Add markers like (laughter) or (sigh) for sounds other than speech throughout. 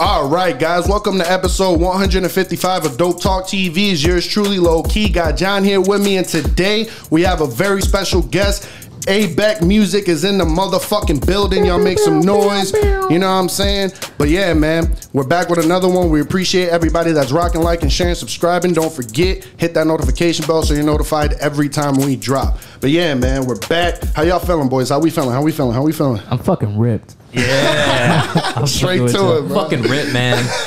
All right, guys, welcome to episode 155 of Dope Talk TV. Is yours truly, low key. Got John here with me, and today we have a very special guest. A Beck Music is in the motherfucking building. Y'all make some noise. You know what I'm saying? But yeah, man, we're back with another one. We appreciate everybody that's rocking, liking, sharing, subscribing. Don't forget, hit that notification bell so you're notified every time we drop. But yeah, man, we're back. How y'all feeling, boys? How we feeling? How we feeling? How we feeling? I'm fucking ripped. Yeah, (laughs) Straight to it, bro. fucking rip, man. (laughs)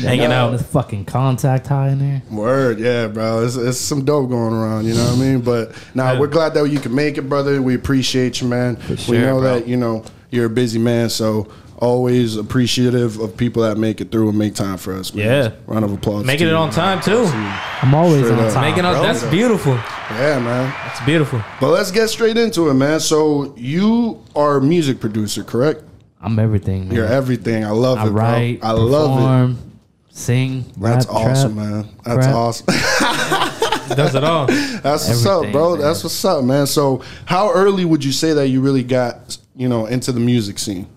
Hanging out. This fucking contact high in there. Word, yeah, bro. It's, it's some dope going around, you know what I mean? But now Yeah. we're glad that you can make it, brother. We appreciate you, man. we sure, know bro. that, you know, you're a busy man, so always appreciative of people that make it through and make time for us, man. Yeah. Round of applause. Making it you. on time too. I'm always Straight on up. time. Making us. bro. That's beautiful. Yeah, man. That's beautiful. But let's get straight into it, man. So you are a music producer, correct? I'm everything, man. You're everything. I love I it, bro. write, I love it. perform, sing, That's rap, awesome, trap. man. That's rap. awesome. (laughs) Does it all. That's what's up, bro. man. That's what's up, man. So, how early would you say that you really got, you know, into the music scene?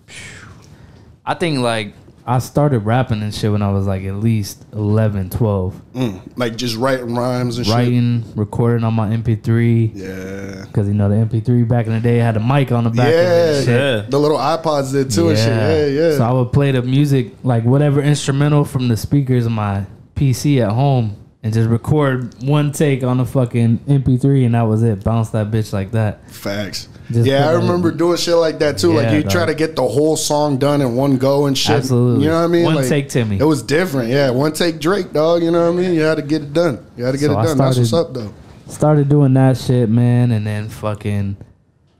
I think like I started rapping and shit when I was like at least 11, 12. Mm, like just writing rhymes and Writing, recording on my MP3. Yeah. Because, you know, the MP3 back in the day had a mic on the back of it. Yeah, and shit. Yeah. the little iPods did too and shit. Yeah, yeah. So I would play the music, like whatever instrumental from the speakers of my PC at home, and just record one take on the fucking MP3, and that was it. Bounce that bitch like that. Facts. Just yeah, I remember doing shit like that too. like Yeah, you try to get the whole song done in one go and shit. Absolutely. You know what I mean? One Like, take Timmy. It was different. Yeah, one take Drake, dog. You know what I mean? You had to get it done. You had to get So it done. That's what's started- up, though. Started doing that shit, man, and then fucking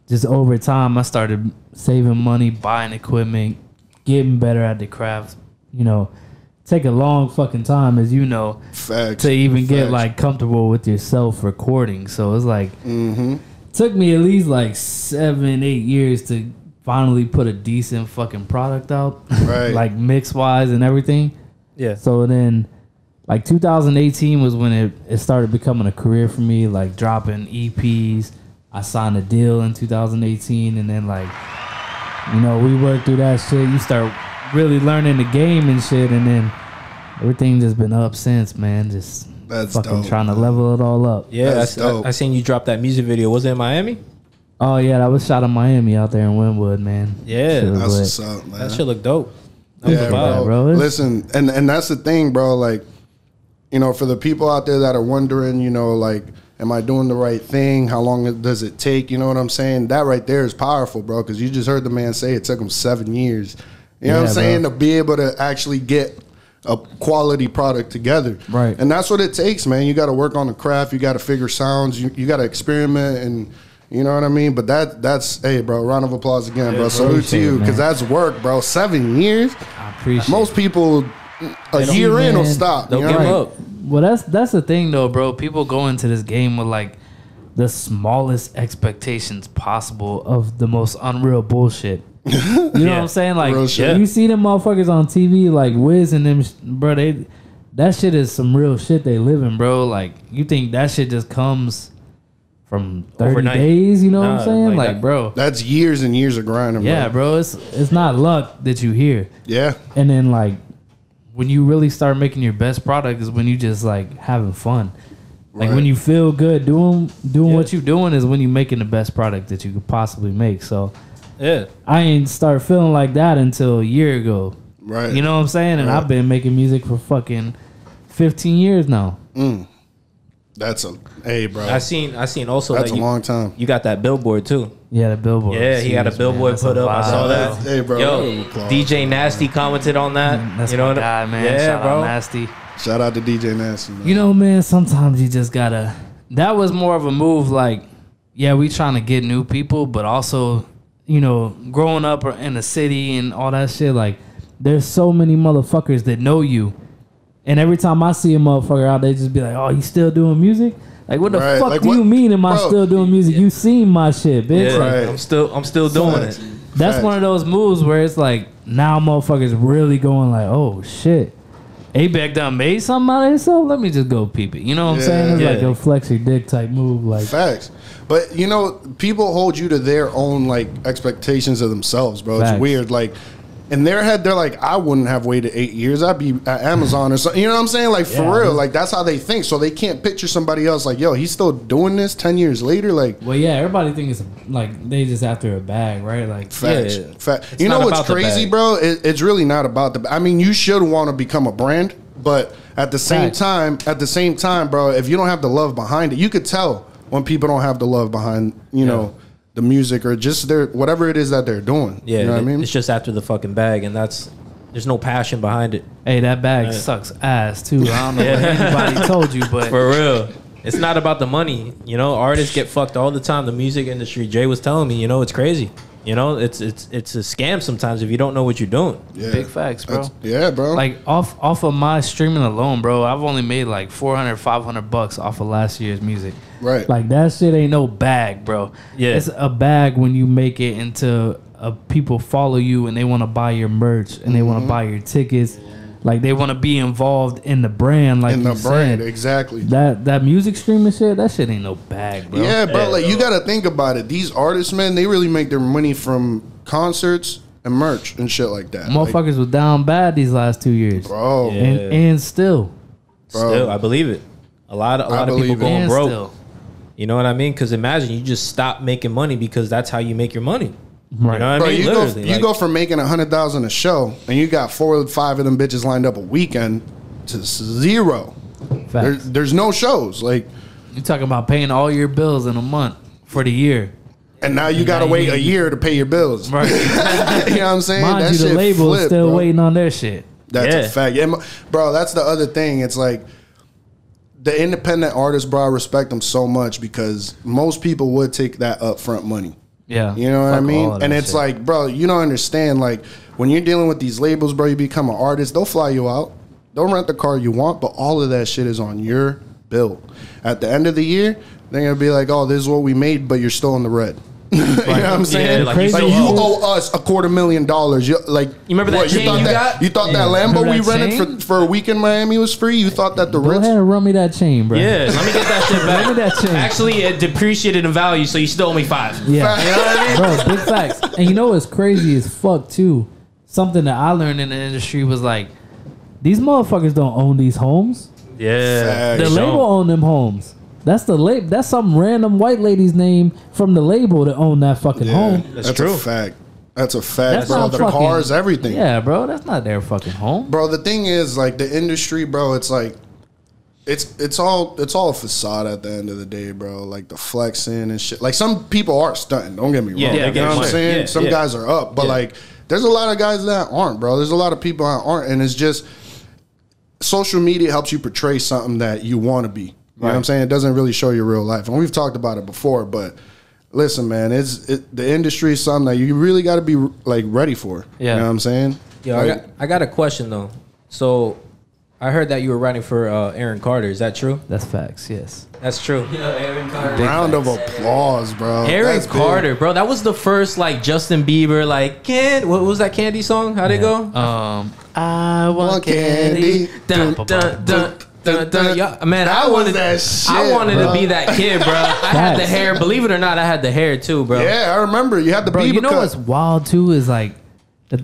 just over time, I started saving money, buying equipment, getting better at the craft. You know, take a long fucking time, as you know, Facts. to even get like comfortable with yourself recording. So it's like Mm-hmm. Took me at least like seven, eight years to finally put a decent fucking product out, Right. (laughs) like mix wise and everything. Yeah. So then, like 2018 was when it, it started becoming a career for me, like dropping EPs. I signed a deal in 2018, and then like, you know, we worked through that shit. You start really learning the game and shit, and then everything just been up since, man. Just That's fucking dope. trying to level it all up. Yeah, That's I, I, dope. I seen you drop that music video. Was it in Miami? Oh yeah, that was shot in Miami out there in Wynwood, man. Yeah. Shit was That's lit. what's up, man. That shit look dope. That Yeah, was bro. wild. bro. It's- Listen, and and that's the thing, bro. Like, you know, for the people out there that are wondering, you know, like, am I doing the right thing? How long does it take? You know what I'm saying? That right there is powerful, bro. Because you just heard the man say it took him seven years. You know what I'm Yeah, saying? bro. To be able to actually get a quality product together, Right. And that's what it takes, man. You got to work on the craft. You got to figure sounds. You you got to experiment and. You know what I mean? But that that's hey, bro. Round of applause again, bro. Salute to you it, because that's work, bro. Seven years. I appreciate. Most people a year in will stop. They'll you know give what up. Well, that's that's the thing though, bro. People go into this game with like the smallest expectations possible of the most unreal bullshit. (laughs) You know what I'm saying? Like Real shit. you see them motherfuckers on TV, like Wiz and them, bro. They that shit is some real shit they living, bro. Like you think that shit just comes from 30 Overnight. days? You know what I'm saying? like Like, that. bro. That's years and years of grinding. Bro. Yeah, bro. bro. It's it's not luck that you hear. Yeah, And then like when you really start making your best product is when you just like having fun. Like Right. when you feel good doing doing Yeah. what you're doing is when you're making the best product that you could possibly make. So Yeah. I ain't start feeling like that until a year ago. right. You know what I'm saying? And Right. I've been making music for fucking 15 years now. Mm. that's a hey, bro. I seen. I seen also That's that a you, long time. you got that billboard too. Yeah, the billboard. Yeah, he had a billboard that's put up. I saw that. Hey, bro. Yo, round of applause. DJ Nasty commented on that. Mm, that's you know my what I- guy, man. Yeah, Shout bro. out Nasty. Shout out to DJ Nasty. Man. You know, man, sometimes you just gotta. That was more of a move like, yeah, we trying to get new people, but also, you know, growing up in the city and all that shit, like, there's so many motherfuckers that know you. And every time I see a motherfucker out, they just be like, oh, you still doing music? Like, what the Right, fuck like do what- you mean am I bro, still doing music? You seen my shit, bitch. Yeah, Like, Right. I'm still. I'm still doing Facts. it. that's Facts. one of those moves where it's like, now motherfuckers really going like, oh, shit. A Beck done made something out of himself. Let me just go peep it. You know what I'm Yeah. saying? It's like Yeah. a flex your dick type move. Like Facts. But you know, people hold you to their own like expectations of themselves, bro. It's Facts. weird. Like in their head, they're like, I wouldn't have waited eight years. I'd be at Amazon or something. You know what I'm saying? Like for Yeah. real. Like that's how they think. So they can't picture somebody else like, yo, he's still doing this ten years later. Like Well, yeah, everybody thinks like they just after a bag, right? Like, facts. Yeah. Fact. You know what's crazy, bro? It, it's really not about the. I mean, you should want to become a brand, but at the same Facts. time, at the same time, bro, if you don't have the love behind it, you could tell when people don't have the love behind, you know, the music or just their whatever it is that they're doing. Yeah, you know what I mean? it's just after the fucking bag, and that's there's no passion behind it. hey, that bag sucks ass too. I don't know what anybody (laughs) told you, but For real. It's not about the money. You know, artists get fucked all the time. The music industry, Jay was telling me, you know, it's crazy. You know, it's it's it's a scam sometimes if you don't know what you're doing. yeah. big facts, bro. That's- yeah, bro. Like off off of my streaming alone, bro, I've only made like 400, 500 bucks off of last year's music. right. Like that shit ain't no bag, bro. Yeah. It's a bag when you make it into a people follow you and they want to buy your merch and they Mm-hmm. want to buy your tickets. Like they want to be involved in the brand like in you the brand, said. exactly. That that music streaming shit, that shit ain't no bag, bro. Yeah, bro. Yeah, like you got to think about it. These artists, man, they really make their money from concerts and merch and shit like that. Like, Motherfuckers was down bad these last two years. bro. Yeah. And and still. Bro. Still, I believe it. A lot of a lot of people going And broke. still. You know what I mean? Because imagine you just stop making money because that's how you make your money. Right. You know what Bro, I mean? you go Literally, you like- go from making a hundred thousand a show, and you got four or five of them bitches lined up a weekend to zero. There, there's no shows, like, you're talking about paying all your bills in a month for the year. and now you got to now wait you- a year to pay your bills. Right. (laughs) you know what I'm saying? Mind That you, the shit label is flip, still bro. waiting on their shit. That's Yeah. a fact. Yeah, bro, that's the other thing. It's like the independent artists, bro, I respect them so much because most people would take that upfront money. Yeah. You know what I mean? And it's shit. like, bro, you don't understand. Like, when you're dealing with these labels, bro, you become an artist, they'll fly you out. They'll rent the car you want, but all of that shit is on your bill. At the end of the year, they're going to be like, oh, this is what we made, but you're still in the red. (laughs) you know what I'm saying? like, you like, you owe. owe us a quarter million dollars. You like you remember that chain thought you that, got? You thought Yeah. that Lambo Remember we that rented for, for a week in Miami was free? You thought that the Go Ritz ahead and run me that chain, bro. Yeah, let me get that shit back. Run me that chain. Actually, it depreciated in value, so you still owe me five. Yeah. you know what I mean? Bro, big facts. And you know what's crazy as fuck too? Something that I learned in the industry was like, these motherfuckers don't own these homes. Yeah, Facts. The label own them homes. That's the lab. That's some random white lady's name from the label that own that fucking Yeah, home. that's, true. a fact. That's a fact, That's bro. not The fucking- cars, everything. Yeah, bro. That's not their fucking home. bro the thing is like the industry bro it's like it's it's all it's all a facade at the end of the day bro like the flexing and shit like some people are stunting don't get me wrong Yeah, you they know what i'm money. saying Yeah, some yeah. guys are up but Yeah. like there's a lot of guys that aren't bro there's a lot of people that aren't and it's just social media helps you portray something that you want to be you know what i'm saying it doesn't really show your real life and we've talked about it before but listen man it's it, the industry is something that you really got to be like ready for Yeah. you know what i'm saying Yo, I got, I got a question though. So, I heard that you were writing for uh, Aaron Carter. Is that true? That's facts. Yes. That's true. Yeah, Aaron round of applause, bro. Aaron That's big. Carter, bro. That was the first like Justin Bieber like can what was that candy song? How'd it go? Um, I want Want candy. candy. Dun, dun, dun, dun, dun. Yeah, man, I That was wanted that shit, I wanted bro. to be that kid, bro. I had the hair. Believe it or not, I had the hair too, bro. Yeah, I remember. You had the Bro, Bieber you know cut. what's wild too is like,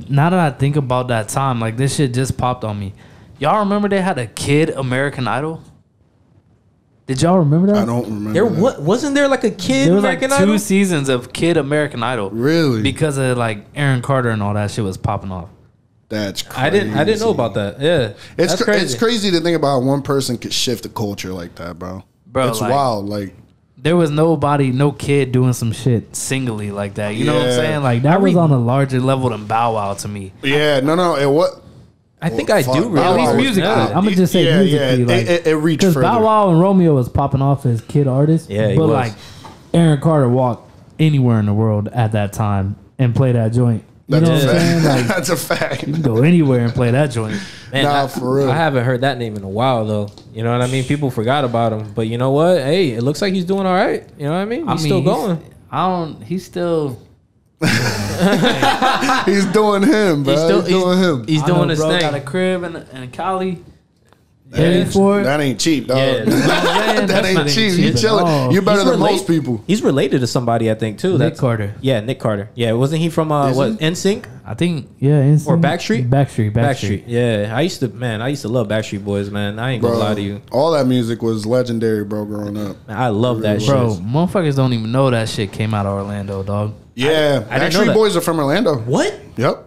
now that I think about that time, like this shit just popped on me. Y'all remember they had a kid American Idol? Did y'all remember that? I don't remember. There that. what wasn't there like a kid There was like two Idol? seasons of Kid American Idol. Really? Because of like Aaron Carter and all that shit was popping off. That's crazy. I didn't I didn't know about that. Yeah, It's That's cra- crazy. it's crazy to think about how one person could shift the culture like that, bro. Bro, it's like- wild. Like There was nobody, no kid doing some shit singly like that. You know what I'm Yeah. saying? Like that was on a larger level than Bow Wow to me. yeah, no, no. It what? I think I fuck, do Bow really. At least Wow was- musically. Yeah. I'm gonna just say Yeah, yeah, musically. it- like, it- it reached Because further. Bow Wow and Romeo was popping off as kid artists. Yeah, he but was. like Aaron Carter walked anywhere in the world at that time and played that joint. You That's know a what I'm saying? fact. Like (laughs) That's a fact. you can go anywhere and play that joint. Man, Nah, I, for real. I haven't heard that name in a while though. You know what I mean? People forgot about him, but you know what? Hey, it looks like he's doing all right. You know what I mean? He's I mean, still going. I don't. He's still. (laughs) He's doing him, bro. He's, He's still doing him. He's I know doing his bro thing. Got a crib in, in Cali. Pay for it. That ain't cheap, dog. Yeah. (laughs) that that ain't cheap. You at chilling. all. You better He's than relate- most people. He's related to somebody, I think, too. Nick Carter. Yeah, Nick Carter. Yeah, wasn't he from uh, Is what he? NSYNC? I think yeah, NSYNC. Or Backstreet? Backstreet, Backstreet. Backstreet. Yeah, I used to man, I used to love Backstreet Boys, man. I ain't gonna Bro, lie to you. all that music was legendary, bro. Growing up. Man, I love that shit. Bro, motherfuckers don't even know that shit came out of Orlando, dog. Yeah, I didn't know Backstreet. Boys are from Orlando. What? Yep.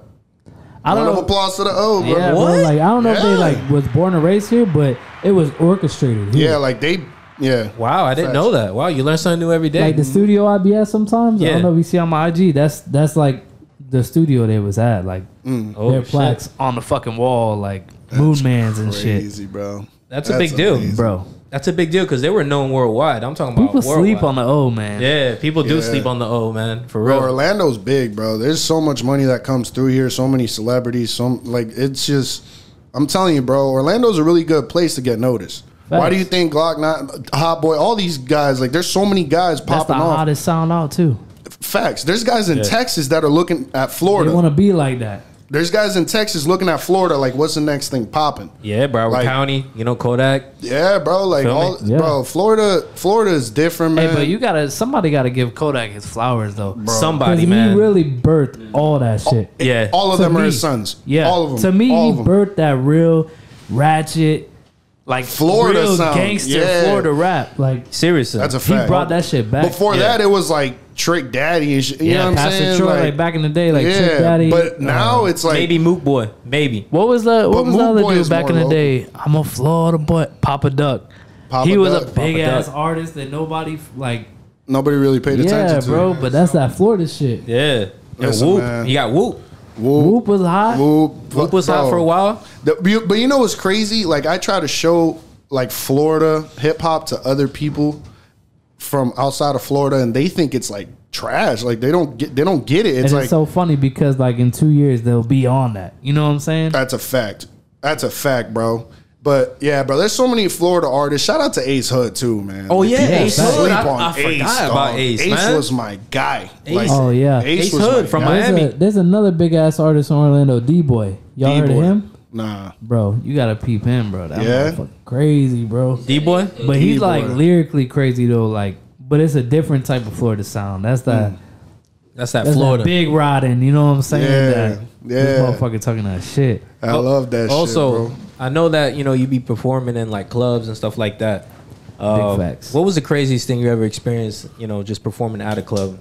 I don't Round of know. applause to the O, bro. Yeah, What? bro. Like I don't know if they Yeah. like was born and raised here, but it was orchestrated. here. Yeah, like they. Yeah. Wow, I didn't Facts. know that. Wow, you learn something new every day. like the studio I be at sometimes. I Yeah. don't know if you see on my IG. That's that's like the studio they was at. Like mm. oh, their shit. plaques on the fucking wall, like Moon Man's and shit, Crazy, bro. That's a big deal. amazing. bro. That's a big deal because they were known worldwide. I'm talking about People sleep on the O man. Yeah, people do Yeah. sleep on the O, man. For Bro, real. Orlando's big, bro. There's so much money that comes through here. So many celebrities. Some like it's just. I'm telling you, bro. Orlando's a really good place to get noticed. Why do you think Glock, not Hot Boy, all these guys? Like, there's so many guys That's the popping off. hottest sound out too. Facts. There's guys in Yeah. Texas that are looking at Florida. They Florida. want to be like that. There's guys in Texas looking at Florida like, what's the next thing popping? yeah, Broward Like- County, you know, Kodak. Yeah, bro. Like, Feel all, Yeah. bro, Florida, Florida is different, man. Hey, but you gotta somebody gotta give Kodak his flowers though. Bro. Somebody, man. he really birthed all that oh, shit. yeah. all of To them are his sons. Yeah, all of them. To me, all he birthed that real ratchet, like Florida real sound. gangster Yeah. Florida rap. Like Seriously. That's a he brought that shit back. Before Yeah. that, it was like Trick Daddy and shit. You yeah, know what I'm Pastor saying? Troy, like, back in the day, like Trick Daddy. But now uh, it's like Maybe Mook Boy. Maybe. what was the But what was the Moot other Boy dude is back more in the local. day? I'm a Florida boy, Papa Duck. Papa he was Duck, a big Papa ass Duck. artist that nobody like. nobody really paid attention Yeah, to. bro, but that's that Florida shit. Yeah. And Listen, Whoop. man. He got Whoop. Whoop, Whoop was hot. whoop, Whoop was hot bro. for a while. The- you- but you know what's crazy? Like I try to show like Florida hip hop to other people from outside of Florida, and they think it's like trash. Like they don't get they don't get it. It's and like it's so funny because like in two years they'll be on that. You know what I'm saying? that's a fact. That's a fact, bro. But yeah, bro, there's so many Florida artists. Shout out to Ace Hood too, man. Oh, yeah, People Ace Hood. sleep I- on I forgot Ace, about. Ace, Ace man. was my guy. Ace. Oh, yeah. Ace was Hood my from guy. There's, Miami. a, there's another big ass artist from Orlando, D Boy. Y'all heard of him? Nah, Bro, you gotta peep him, bro. That Yeah? crazy, bro. D Boy. But he's D-Boy. like lyrically crazy though, like but it's a different type of Florida sound. That's that That's that that's Florida. that big riding, you know what I'm saying? Yeah, That This yeah. motherfucker talking that shit. I love that. also, shit, bro. I know that you know you be performing in like clubs and stuff like that. Uh, facts. What was the craziest thing you ever experienced? You know, just performing at a club.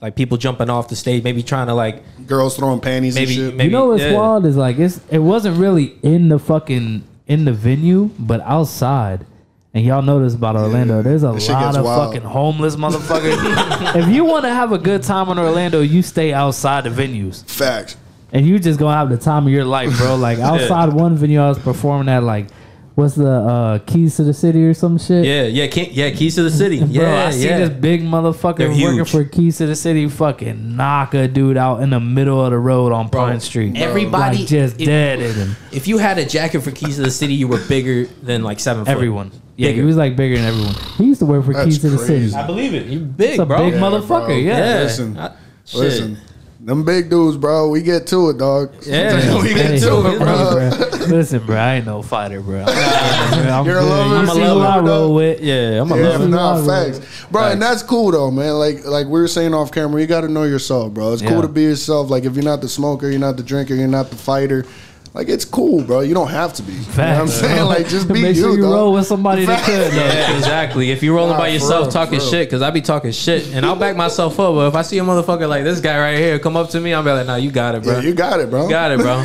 Man, like people jumping off the stage, maybe trying to like girls throwing panties maybe and shit. maybe you know what's yeah. wild is like it's it wasn't really in the fucking in the venue, but outside. And y'all know this about Orlando. There's a that lot of wild. fucking homeless motherfuckers. (laughs) (laughs) if you want to have a good time in Orlando, you stay outside the venues. Facts. and you just gonna have the time of your life, bro. Like (laughs) outside one venue, I was performing at like, what's the uh, keys to the city or some shit. Yeah, yeah, Ke- yeah. Keys to the city. (laughs) Bro, Yeah, I see yeah. this big motherfucker working for Keys to the City, fucking knock a dude out in the middle of the road on Pine Street. everybody- like just it- dead at him. If you had a jacket for Keys to the City, you were bigger than like seven foot. Everyone, yeah, Bigger. he was like bigger than everyone. He used to work for That's Keys to the crazy. City. I believe it. You big, It's a bro. big Yeah, motherfucker. bro. Yeah. yeah. Listen, I- Listen, them big dudes, bro. We get to it, dog. Yeah, (laughs) we get to it, bro. Listen, bro, I ain't no fighter, bro. I'm You're a lover, I'm a lover, I roll with. Yeah, I'm a Yeah, lover. nah, facts, bro, and that's cool though, man. Like, like we were saying off camera, you got to know yourself, bro. It's cool to be yourself. Like, if you're not the smoker, you're not the drinker, you're not the fighter. Like, it's cool, bro. You don't have to be. You know what I'm saying? bro. Like, just be Make you, sure you dog. roll with somebody that could. though. Yeah, exactly. If you're rolling Nah, by yourself real, talking real. shit, because I be talking shit, and I'll back myself up. But if I see a motherfucker like this guy right here come up to me, I'll be like, "Nah, you got it, bro. Yeah, you got it, bro. got it, bro."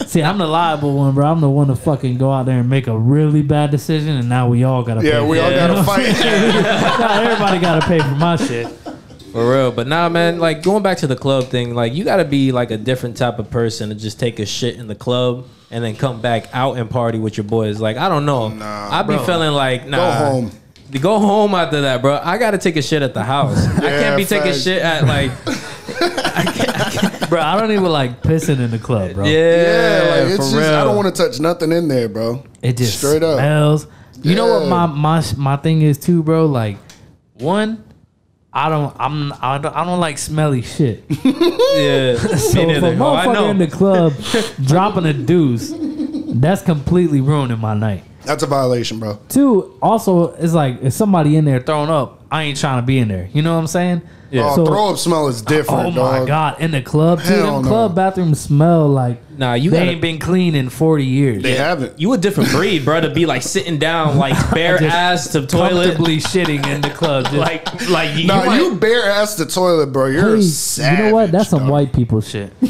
(laughs) See, I'm the liable one, bro. I'm the one to fucking go out there and make a really bad decision, and now we all gotta. Yeah, pay we for all gotta (laughs) fight. (laughs) Nah, everybody gotta pay for my shit. For real. But nah, man, like going back to the club thing, like you got to be like a different type of person to just take a shit in the club and then come back out and party with your boys. Like I don't know. Nah, I be bro. feeling like nah. Go home. Go home after that, bro. I gotta take a shit at the house. I can't be taking shit at like, (laughs) Bro, I don't even like pissing in the club, bro. yeah, Yeah, like it's for just real. I don't want to touch nothing in there, bro. It just Straight up. smells. You know what my my my thing is too, bro? Like, one, I don't I'm I don't, I don't like smelly shit. (laughs) yeah. (laughs) So if a neither. Oh, motherfucker in the club (laughs) dropping a deuce, That's completely ruining my night. That's a violation, bro. Two, also, it's like if somebody in there throwing up, I ain't trying to be in there. You know what I'm saying? Yeah. Oh, So- throw up smell is different, Oh my dog. god! In the club, too, Hell them no. club bathrooms smell like Nah, you they gotta- ain't been clean in forty years. They haven't. You a different breed, bro. To be like sitting down, (laughs) like bare Just ass to toilet, comfortably shitting in the club. (laughs) Just, like like you. Nah, might- you bare ass the toilet, bro. You're a hey, savage. you know what? That's some dog. white people shit. (laughs)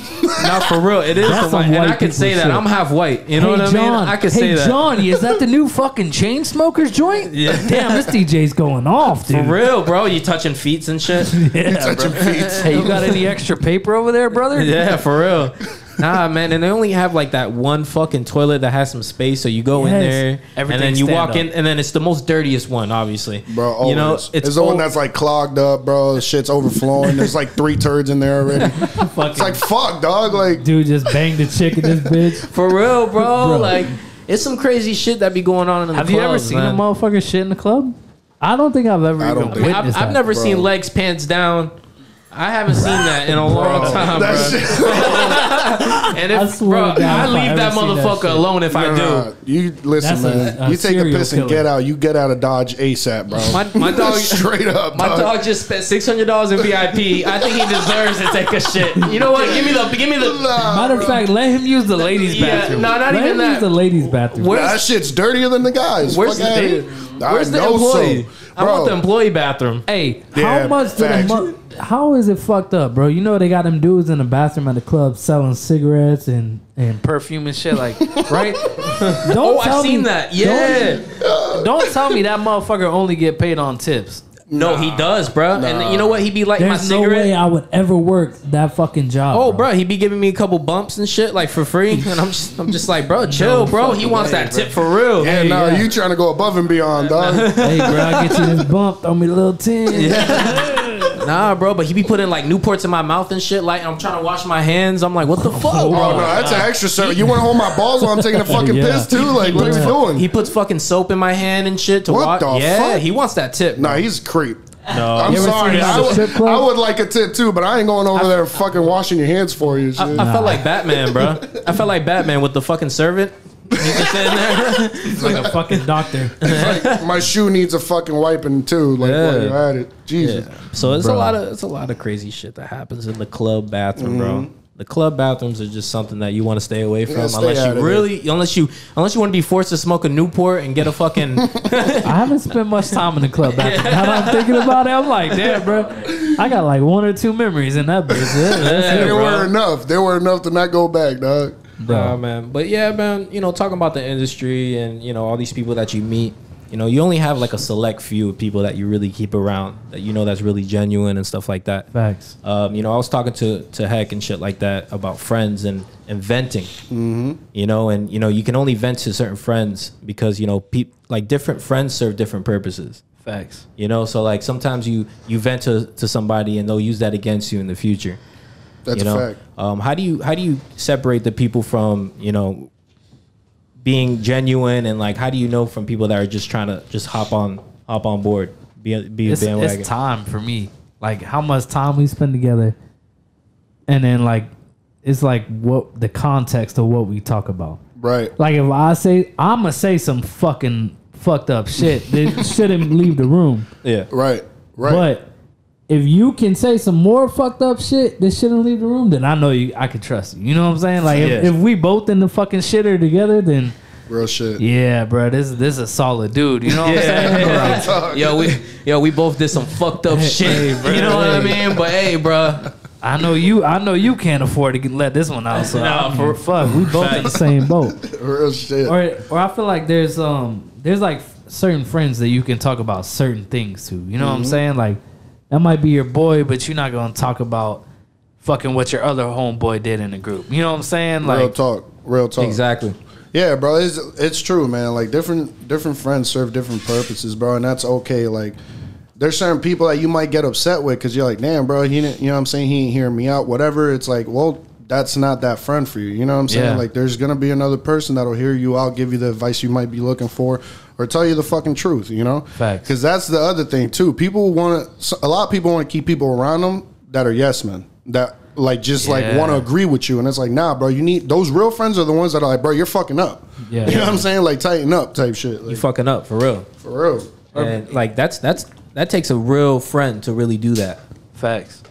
Nah, for real, it is. That's some some white, and I white can say people that shit. I'm half white. You know hey what I John, mean? I can hey say that. Johnny, is that the new fucking Chainsmokers joint? Yeah. Damn, this DJ's going off, dude. For (laughs) real, bro. You touching feet and shit. (laughs) Yeah, Touching bro. feet. Hey, you got any extra paper over there, brother? (laughs) yeah, for real. Nah, man, and they only have like that one fucking toilet that has some space, so you go in Yes. there, and Everything then you stand walk up. in, and then it's the most dirtiest one, obviously. Bro, always. you know, it's, it's, the one al- that's like clogged up, bro. The shit's overflowing. There's like three turds in there already. Fucking It's like fuck, dog. Like dude just banged the chick in this bitch. for real, bro. Bro. Like it's some crazy shit that be going on in the club. Have you ever clubs, seen man. a motherfucker shit in the club? I don't think I've ever I even don't think- I mean, I've, witnessed I've that. never bro. seen legs pants down. I haven't seen that in a long time, bro. shit. (laughs) And I if, swear bro, God, I if I leave that seen that motherfucker alone if I Nah, do. nah, you listen, That's man. a you take a serial piss and get out. You get out of Dodge ASAP, bro. My, my dog, (laughs) straight up. my dog. dog just spent six hundred dollars in VIP. I think he deserves to take a shit. You know what? Give me the, give me the. Nah, Matter of fact, let him use the ladies' Yeah, bathroom. no, not let even him that. use the ladies' bathroom. Where's- that shit's dirtier than the guys. Where's Fuck the outta they- I Where's the know employee? so. I want the employee bathroom. Hey, Yeah, how much do the facts. how is it fucked up, bro? You know they got them dudes in the bathroom at the club selling cigarettes and and perfume and shit, like (laughs) right? Don't Oh, tell I've seen me- that. Yeah. Don't, don't tell me that motherfucker only get paid on tips. No, he does, bro. And you know what? He'd be like my There's no cigarette. way I would ever work that fucking job. Oh, bro, he be giving me a couple bumps and shit like for free, (laughs) and I'm just, I'm just like, bro, chill, bro. He wants that tip for real. Yeah, Hey, no, yeah. you trying to go above and beyond, (laughs) dog. Hey, bro, I get you this bump, throw me a little tin. (laughs) Nah, bro, but he be putting like Newports in my mouth and shit. Like I'm trying to wash my hands. I'm like, what the fuck, Oh, bro? Oh, no, that's an extra service. You want to hold my balls while I'm taking a (laughs) fucking Yeah. piss too? Like, what are you doing? He puts fucking soap in my hand and shit to What wash. the Yeah, fuck? he wants that tip. Nah, he's a creep. no, I'm You ever sorry. seen him I at the would, strip club? I would like a tip too, but I ain't going over there fucking washing your hands for you. Shit. I felt like Batman, bro. I felt like Batman with the fucking servant. He's just sitting there. It's like a (laughs) fucking doctor. my shoe needs a fucking wiping too. Like Yeah. while you're at it, Jesus. So it's Bro. a lot of it's a lot of crazy shit that happens in the club bathroom, bro. Mm-hmm. The club bathrooms are just something that you want to stay away from, stay unless out you of really, unless you, unless you want to be forced to smoke a Newport and get a fucking. (laughs) I haven't spent much time in the club bathroom. Now that I'm thinking about it, I'm like, damn, bro. I got like one or two memories in that bitch. (laughs) Yeah, that's it, there bro. were enough. There were enough to not go back, dog. Bro. Nah, man. But yeah, man. You know, talking about the industry and you know all these people that you meet. You know, you only have like a select few of people that you really keep around that you know that's really genuine and stuff like that. Facts. Um, you know, I was talking to to Heck and shit like that about friends and and venting. Mm-hmm. You know, and you know you can only vent to certain friends because you know peop like different friends serve different purposes. Facts. You know, so like sometimes you you vent to, to somebody and they'll use that against you in the future. That's you know, a fact. Um, how do you how do you separate the people from you know being genuine and like how do you know from people that are just trying to just hop on hop on board be a, be a bandwagon? it's time for me. Like how much time we spend together, and then like it's like what the context of what we talk about. Right. Like if I say I'm gonna say some fucking fucked up shit, they (laughs) shouldn't leave the room. yeah, Right. Right. But if you can say some more fucked up shit that shouldn't leave the room, then I know you. I can trust you. You know what I'm saying? Like if, Yeah. if we both in the fucking shitter together, then Real shit. yeah, bro, this this is a solid dude. You know what I'm saying? (laughs) Yeah. Talk. yo, we yo we both did some fucked up shit. Hey, bro, you know what I mean? But hey, bro, I know you. I know you can't afford to get, let this one out. So (laughs) Nah, I for- fuck, we both in the same boat. (laughs) Real shit. Or or I feel like there's um there's like certain friends that you can talk about certain things to. You know what I'm saying? Like that might be your boy, but you're not gonna talk about fucking what your other homeboy did in the group. You know what I'm saying? Like Real talk. Real talk. exactly. Yeah, bro, it's it's true, man. Like different different friends serve different purposes, bro, and that's okay. Like there's certain people that you might get upset with because you're like, damn, bro, he didn't, you know what I'm saying? He ain't hearing me out, whatever. It's like, well, that's not that friend for you. You know what I'm saying? Yeah. Like there's gonna be another person that'll hear you out, give you the advice you might be looking for, or tell you the fucking truth. You know? Facts. Because that's the other thing too. People want to. A lot of people want to keep people around them that are yes men. That like just like want to agree with you, and it's like nah, bro. You need those real friends are the ones that are like, bro, you're fucking up. Yeah. you know what I'm saying? Like tighten up type shit. Like, You fucking up for real. for real. And like that's that's that takes a real friend to really do that. Facts.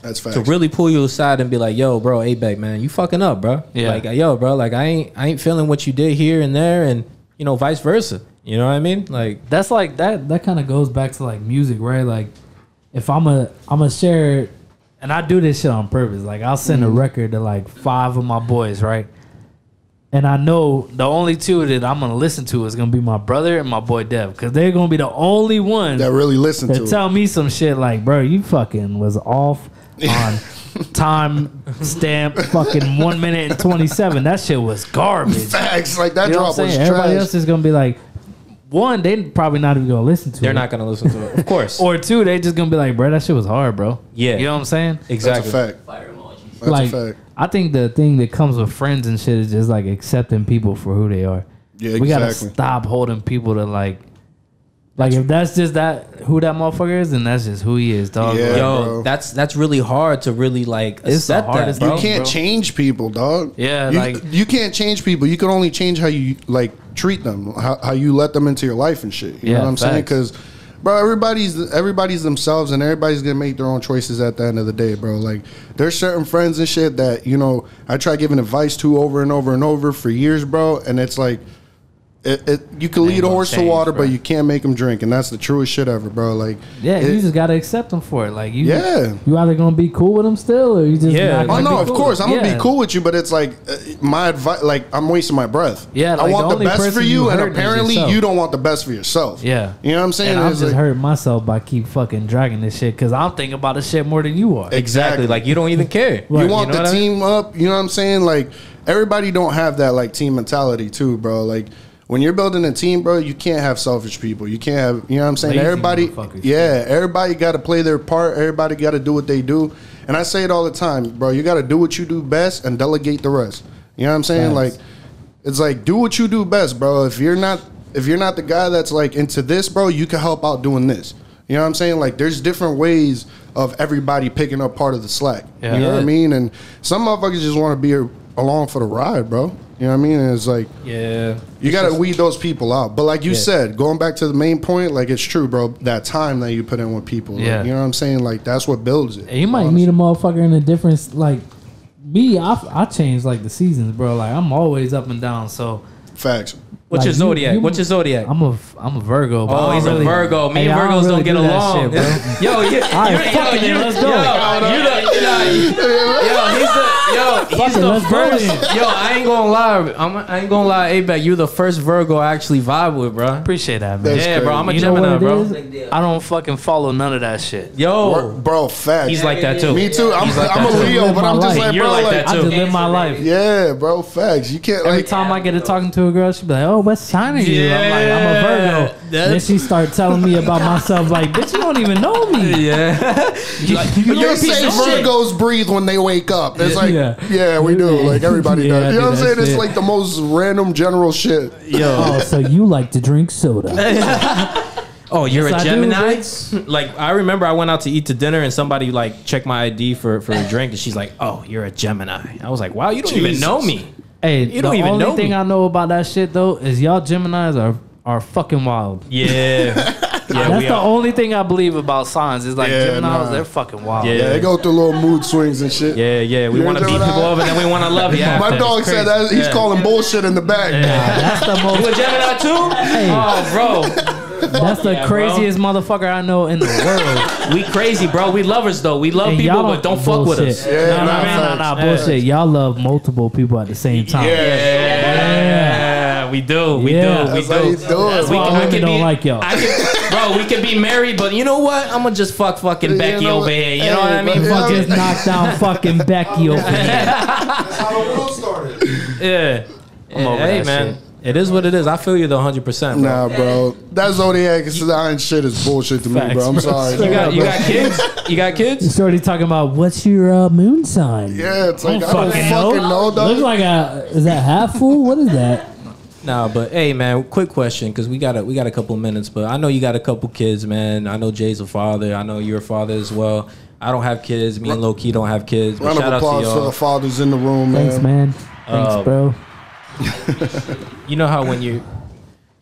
That's facts. To really pull you aside and be like, "Yo, bro, A Beck, man, you fucking up, bro." Yeah. Like, yo, bro, like I ain't I ain't feeling what you did here and there, and you know, vice versa. You know what I mean? Like, That's like that. That kind of goes back to like music, right? Like, if I'm a I'm a share, and I do this shit on purpose. Like, I'll send a mm-hmm. record to like five of my boys, right? And I know the only two that I'm gonna listen to is gonna be my brother and my boy Dev, because they're gonna be the only ones that really listen to. that it. tell me some shit like, bro, you fucking was off (laughs) on time stamp fucking one minute and twenty seven. That shit was garbage. Facts like that You know what I'm was saying? Everybody else is gonna be like, one, they probably not even gonna listen to it. they're not gonna listen to it, of (laughs) course. Or two, they just gonna be like, bro, that shit was hard, bro. Yeah. You know what I'm saying? exactly. That's a fact. Fire emojis. That's like, a fact. I think the thing that comes with friends and shit is just like accepting people for who they are. Yeah, exactly. We gotta stop holding people to like, like if that's just that who that motherfucker is, then that's just who he is, dog. Yeah. Yo, bro. that's that's really hard to really like It's accept that, hardest bro. You can't bro. change people, dog. Yeah, you, like- you can't change people. You can only change how you like treat them, how, how you let them into your life and shit. You Yeah, know what I'm saying? Because, bro, everybody's everybody's themselves, and everybody's gonna make their own choices at the end of the day, bro. Like, there's certain friends and shit that you know I try giving advice to over and over and over for years, bro, and it's like. It, it, you can lead a gonna horse to water, bro. but you can't make them drink, and that's the truest shit ever, bro. Like, Yeah, it- you just gotta accept them for it. Like you, Yeah. you either gonna be cool with them still, or you just Yeah. Not Oh gonna no, be of cool. course I'm gonna be cool with you, but it's like uh, my advice. Like I'm wasting my breath. Yeah, I want the the, best for you, you and apparently you don't want the best for yourself. Yeah, you know what I'm saying? And I'm It's just like- hurting myself by keep fucking dragging this shit because I'm thinking about this shit more than you are. exactly. Like you don't even care. You want you know the what I mean? team up. You know what I'm saying? Like everybody don't have that like team mentality too, bro. Like. When you're building a team, bro, you can't have selfish people. You can't have, you know what I'm saying? Lazy everybody, yeah, everybody got to play their part. Everybody got to do what they do. And I say it all the time, bro. You got to do what you do best and delegate the rest. You know what I'm saying? Like, it's like do what you do best, bro. If you're not, if you're not the guy that's like into this, bro, you can help out doing this. You know what I'm saying? Like, there's different ways of everybody picking up part of the slack. Yeah. You know what I mean? And some motherfuckers just want to be along for the ride, bro. You know what I mean? And it's like Yeah. you got to weed those people out. But like you Yeah. said, going back to the main point, like it's true, bro. That time that you put in with people, like, Yeah. you know what I'm saying? Like that's what builds it. And you might meet a motherfucker in a different like me. I I change like the seasons, bro. Like I'm always up and down. So Facts. What's Like, your zodiac? you- What's your zodiac? I'm a I'm a Virgo. but oh, I Oh, he's really- a Virgo. Me Hey, and Virgos don't, really get do along. shit, bro. (laughs) yo, you, All right, you, fuck it, you, let's yo, go. you the, yo, yo, he's the, yo, he's the let's go first. then. Yo, I ain't gonna lie. I'm, I ain't gonna lie. A Beck, you the first Virgo I actually vibe with, bro. Appreciate that, man. That's Yeah, bro. I'm a You know Gemini, what it bro. is? I don't fucking follow none of that shit. Yo, bro, facts. he's like that too. Me too. I'm, He's like I'm that a too. Leo, but I'm just like, You're bro, like like, that I too. just live my life. yeah, bro, facts. You can't Every like. time I get to talking to a girl, she be like, "Oh, what sign are you?" I'm like, "I'm a Yeah, Virgo." Then that's- she start telling me about (laughs) myself, like, "Bitch, you don't even know me." Yeah. (laughs) You, They you're a say piece of shit. Virgos breathe when they wake up. It's like, Yeah. yeah, we do. Like everybody (laughs) Yeah, I does. You know do what I'm that saying? It's shit. like the most random general shit. Oh, so you like to drink soda? (laughs) Oh, you're Yes, a I do, Gemini? bitch. (laughs) like I remember I went out to eat to dinner and somebody like checked my ID for for a drink and she's like, "Oh, you're a Gemini." I was like, "Wow, you don't even know me." Hey, You the don't even only know thing me. I know about that shit though is y'all Gemini's are are fucking wild. Yeah. Yeah, That's the are. only thing I believe about signs. Is like Yeah, Gemini's, nah. they're fucking wild. Yeah. Yeah, they go through little mood swings and shit. Yeah, yeah. We want to a beat people up and then we want to love (laughs) you. My dog said that he's calling bullshit in the back. That's the You most. a Gemini too? Hey. Oh, bro. (laughs) That's the yeah, bro. craziest motherfucker I know in the world. We crazy, bro. We lovers though. We love And people, but don't fuck with us. bullshit. Yeah, no, no, nah, no, no, facts. no, bullshit. Y'all love multiple people at the same time. Yeah, yeah, we do. We Yeah. do. We That's how you do. do it. why I women don't like y'all. I we could be married, but you know what? I'm gonna just fuck fucking You Becky know over what? here. You Hey, know what I but- mean? yeah, Fuck Just it. knocked down fucking Becky over (laughs) here. That's how the world started. Yeah. over hey, that man. shit. It is what it is. I feel you though, hundred percent. Nah, bro. That zodiac sign shit is bullshit to me, bro. I'm sorry. You got you got kids? You got kids? Shorty talking about what's your uh, moon sign? Yeah, it's like, don't I don't fucking fucking know. know, dog. Looks like a is that half full? What is that? Nah, but hey, man, quick question because we got a, we got a couple minutes, but I know you got a couple kids, man. I know Jay's a father. I know you're a father as well. I don't have kids. Me and Low Key don't have kids. But Round shout of out to y'all. the fathers in the room, man. Thanks, man. Thanks, Uh, bro. (laughs) You know how when you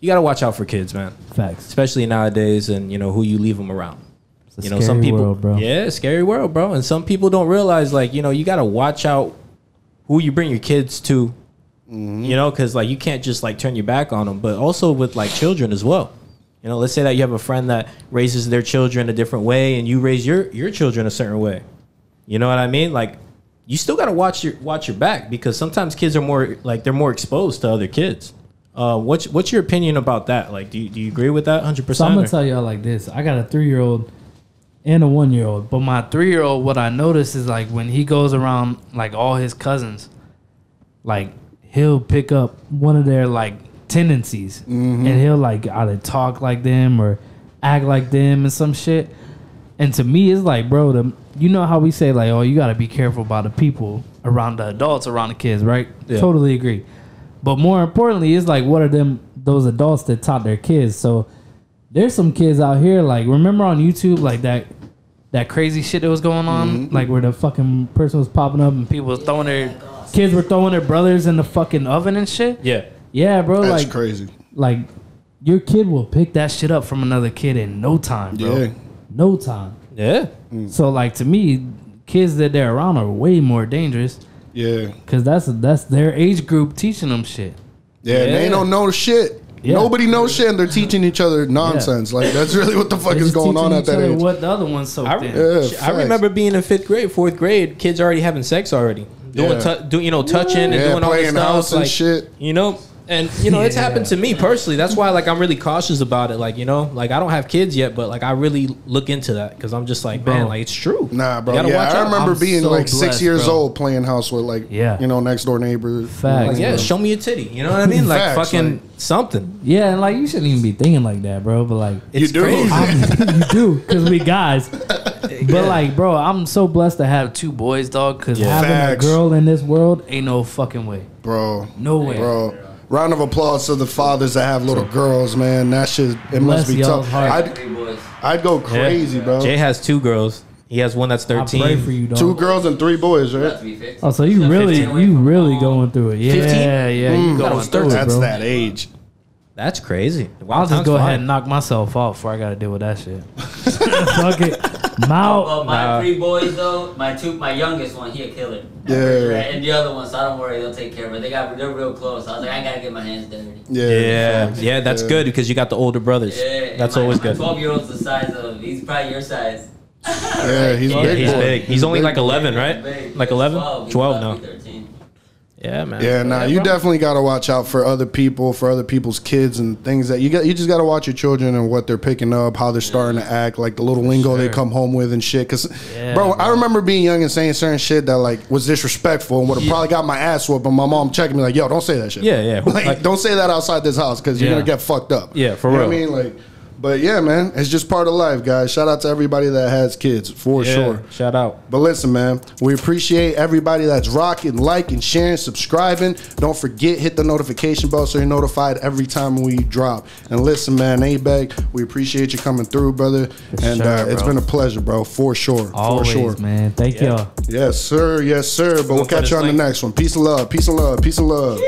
you gotta watch out for kids, man. Facts. Especially nowadays, and you know who you leave them around. It's a you know, some people, world, bro. yeah, scary world, bro. And some people don't realize, like, you know, you gotta watch out who you bring your kids to. You know, because like you can't just like turn your back on them, but also with like children as well. You know, let's say that you have a friend that raises their children a different way, and you raise your your children a certain way. You know what I mean? Like, you still gotta watch your watch your back because sometimes kids are more like they're more exposed to other kids. Uh, what's what's your opinion about that? Like, do you, do you agree with that? Hundred percent? So I'm gonna percent. tell y'all like this. I got a three year old and a one year old. But my three year old, what I notice is like when he goes around like all his cousins, like he'll pick up one of their like tendencies mm-hmm. and he'll like either talk like them or act like them and some shit. And to me, it's like, bro, the, you know how we say like, oh, you gotta be careful about the people around the adults around the kids, right? Yeah. Totally agree. But more importantly, it's like, what are them those adults that taught their kids? So there's some kids out here like remember on YouTube like that that crazy shit that was going on mm-hmm. like where the fucking person was popping up and people was throwing their kids were throwing their brothers in the fucking oven and shit. Yeah. Yeah, bro. That's like crazy. like your kid will pick that shit up from another kid in no time, bro. Yeah. No time. Yeah. Mm. So like to me, kids that they're around are way more dangerous Yeah. because that's that's their age group teaching them shit. Yeah, and they don't know shit. Yeah. Nobody knows shit, and they're teaching each other nonsense. Like that's really what the fuck is going on teaching at that other age. What the other one's soaked I, in. Yeah, I remember being in fifth grade, fourth grade, kids already having sex already, doing, Yeah. tu- do, you know, touching and Yeah, doing all this stuff, house and like, shit. You know, and you know, it's happened to me personally. That's why, like, I'm really cautious about it. Like, you know, like I don't have kids yet, but like I really look into that because I'm just like, Bro. man, like it's true. Nah, bro. Yeah, watch I out. remember I'm being so like six years bro. old playing house with like, Yeah. you know, next door neighbors. Facts. Like, yeah, show me a titty. You know what I mean? Like, Facts, fucking like- something. Yeah, and like you shouldn't even be thinking like that, bro. But like You It's do. crazy. (laughs) you do because we guys. (laughs) But like, bro, I'm so blessed to have two boys, dog. Because Yeah. having Facts. a girl in this world ain't no fucking way. bro. No way. Bro. Round of applause to the fathers that have little girls, man. That shit, it must be tough. heart. I'd, I'd go crazy, Yeah. bro. Jay has two girls. He has one that's I pray 13. for you, dog. Two girls and three boys, right? to be fixed. Oh, so you Got really, you from really home. going through it? Yeah, 15? yeah, you mm. That going was through it, 13. That's bro. that age. That's crazy. Wow, I'll just go flying. ahead and knock myself off before I got to deal with that shit. (laughs) Fuck it, (laughs) I'm. Well, my Nah. three boys though, my two, my youngest one, he a killer. Yeah. And the other one, so I don't worry, they'll take care of it. They got, they're real close. I was like, I gotta get my hands dirty. Yeah. Yeah, yeah, that's good because you got the older brothers. Yeah. that's my, always my good. Twelve year old's the size of, he's probably your size. Yeah, he's Yeah, big. He's big. He's only big like boy. 11, right? Big. Like He's 11? 12, he's 12 now. Be 13. Yeah, man. Yeah, nah, you definitely got to watch out for other people, for other people's kids and things that you got. You just got to watch your children and what they're picking up, how they're starting to act, like the little lingo they come home with and shit. Cause, Yeah, bro, bro. I remember being young and saying certain shit that like was disrespectful and would have probably got my ass whooped. But my mom checking me like, "Yo, don't say that shit." Yeah, yeah. (laughs) Like, Like- don't say that outside this house because you're gonna get fucked up. Yeah, for You know real. what I mean, like, but yeah, man, it's just part of life, guys. Shout out to everybody that has kids for Yeah, sure. Shout out. But listen, man, we appreciate everybody that's rocking, liking, sharing, subscribing. Don't forget, hit the notification bell so you're notified every time we drop. And listen, man, A Beck, we appreciate you coming through, brother. and sure, uh, it's bro. been a pleasure, bro, for sure. Always, for sure. man. Thank Yeah. y'all. Yes, sir. Yes, sir. But we'll Don't catch you his on the next one. Peace and love. Peace and love. Peace and love.